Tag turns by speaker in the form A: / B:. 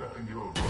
A: Nothing you'll